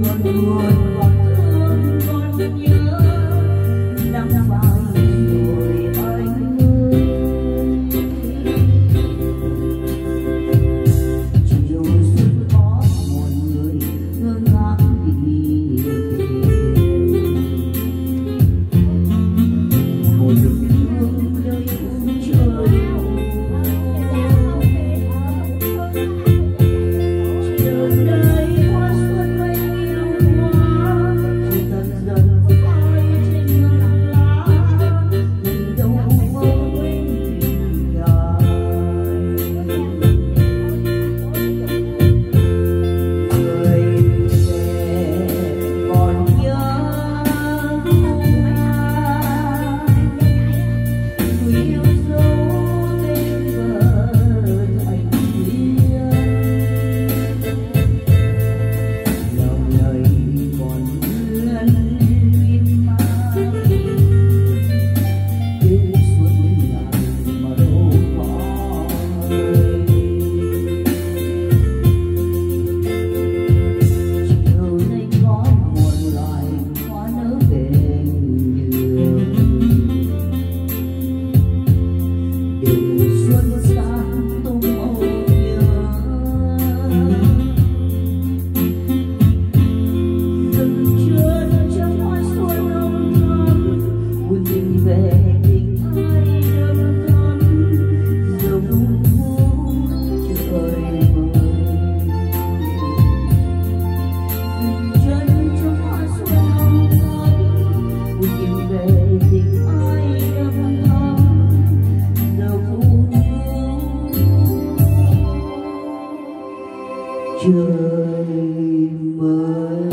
luôn luôn trời mới